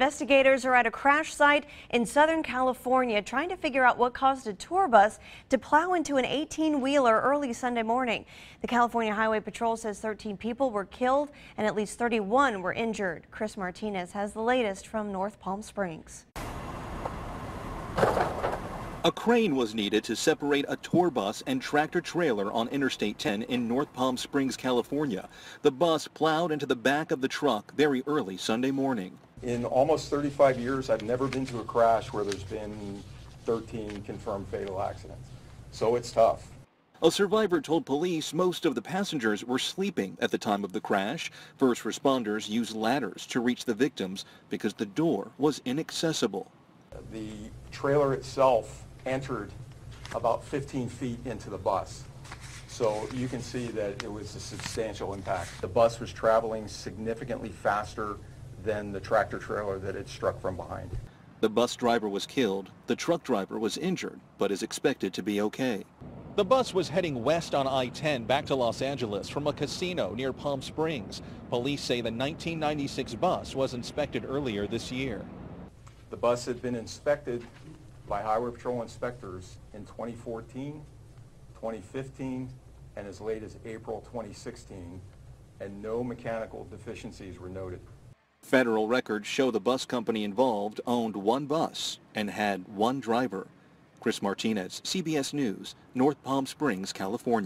Investigators are at a crash site in Southern California trying to figure out what caused a tour bus to plow into an 18-wheeler early Sunday morning. The California Highway Patrol says 13 people were killed and at least 31 were injured. Chris Martinez has the latest from North Palm Springs. A crane was needed to separate a tour bus and tractor trailer on Interstate 10 in North Palm Springs, California. The bus plowed into the back of the truck very early Sunday morning. In almost 35 years, I've never been to a crash where there's been 13 confirmed fatal accidents. So it's tough. A survivor told police most of the passengers were sleeping at the time of the crash. First responders used ladders to reach the victims because the door was inaccessible. The trailer itself entered about 15 feet into the bus. So you can see that it was a substantial impact. The bus was traveling significantly faster than the tractor trailer that had struck from behind. The bus driver was killed. The truck driver was injured, but is expected to be okay. The bus was heading west on I-10 back to Los Angeles from a casino near Palm Springs. Police say the 1996 bus was inspected earlier this year. The bus had been inspected by Highway Patrol inspectors in 2014, 2015, and as late as April 2016, and no mechanical deficiencies were noted. Federal records show the bus company involved owned one bus and had one driver. Chris Martinez, CBS News, North Palm Springs, California.